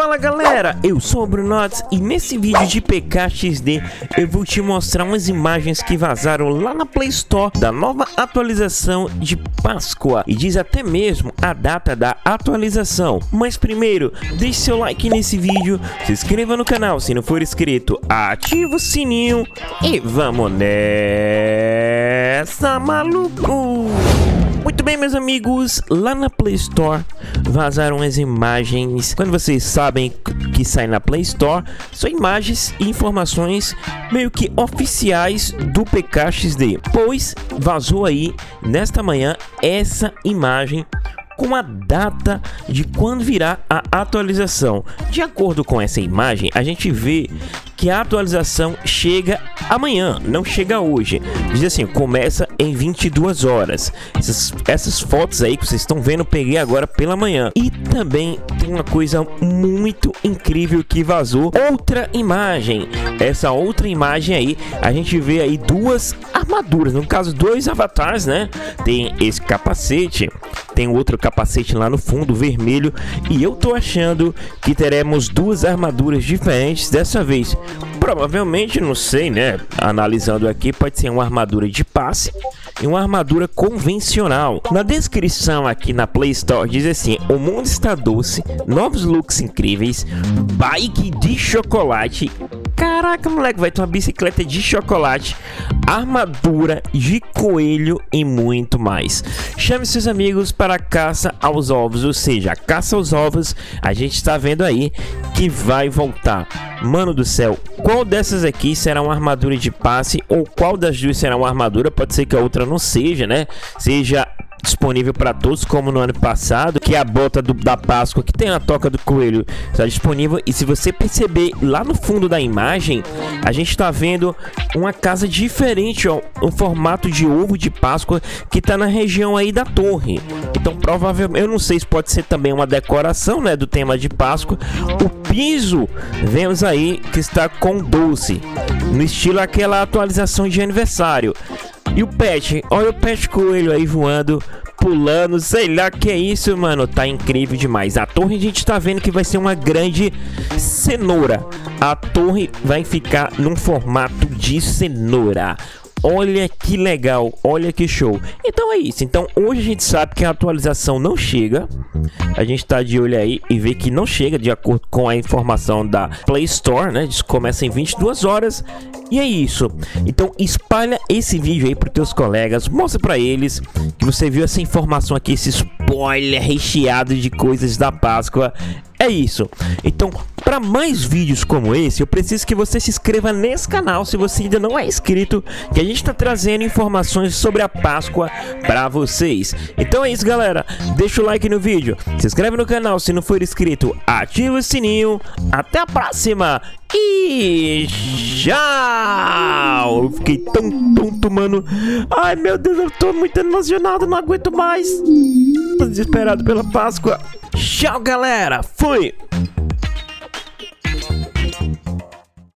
Fala galera, eu sou o Brunots e nesse vídeo de PKXD eu vou te mostrar umas imagens que vazaram lá na Play Store da nova atualização de Páscoa e diz até mesmo a data da atualização. Mas primeiro, deixe seu like nesse vídeo, se inscreva no canal se não for inscrito, ativa o sininho e vamos nessa maluco! Muito bem, meus amigos, lá na Play Store vazaram as imagens. Quando vocês sabem que sai na Play Store, são imagens e informações meio que oficiais do PKXD. Pois vazou aí nesta manhã essa imagem com a data de quando virá a atualização. De acordo com essa imagem, a gente vê que a atualização chega amanhã, não chega hoje. Diz assim, começa em 22 horas. Essas, essas fotos aí que vocês estão vendo, peguei agora pela manhã. E também tem uma coisa muito incrível que vazou. Outra imagem. Essa outra imagem aí, a gente vê aí duas armaduras, no caso dois avatares, né? Tem esse capacete, tem outro capacete lá no fundo, vermelho, e eu tô achando que teremos duas armaduras diferentes dessa vez. Provavelmente, não sei, né? Analisando aqui, pode ser uma armadura de passe e uma armadura convencional. Na descrição aqui na Play Store diz assim: O mundo está doce, novos looks incríveis, bike de chocolate. Caraca, moleque, vai ter uma bicicleta de chocolate, armadura de coelho e muito mais. Chame seus amigos para a caça aos ovos, ou seja, a caça aos ovos, a gente está vendo aí que vai voltar. Mano do céu, qual dessas aqui será uma armadura de passe ou qual das duas será uma armadura? Pode ser que a outra não seja, né? Seja disponível para todos, como no ano passado, que é a bota do, da Páscoa, que tem a toca do coelho, está disponível. E se você perceber lá no fundo da imagem, a gente está vendo uma casa diferente, ó, um formato de ovo de Páscoa que está na região aí da torre. Então, provavelmente, eu não sei se pode ser também uma decoração, né, do tema de Páscoa. O piso, vemos aí que está com doce, no estilo aquela atualização de aniversário. E o pet, olha o pet coelho aí voando, pulando, sei lá que é isso, mano. Tá incrível demais. A torre a gente tá vendo que vai ser uma grande cenoura. A torre vai ficar num formato de cenoura. Olha que legal, olha que show. Então é isso. Então hoje a gente sabe que a atualização não chega. A gente tá de olho aí e vê que não chega de acordo com a informação da Play Store, né? Isso começa em 22 horas. E é isso. Então espalha esse vídeo aí para teus colegas, mostra para eles que você viu essa informação aqui, esse spoiler recheado de coisas da Páscoa. É isso. Então, para mais vídeos como esse, eu preciso que você se inscreva nesse canal se você ainda não é inscrito, que a gente está trazendo informações sobre a Páscoa para vocês. Então é isso, galera. Deixa o like no vídeo, se inscreve no canal se não for inscrito, ativa o sininho. Até a próxima e tchau! Eu fiquei tão tonto, mano. Ai, meu Deus, eu tô muito emocionado, não aguento mais. Tô desesperado pela Páscoa. Tchau, galera. Fui.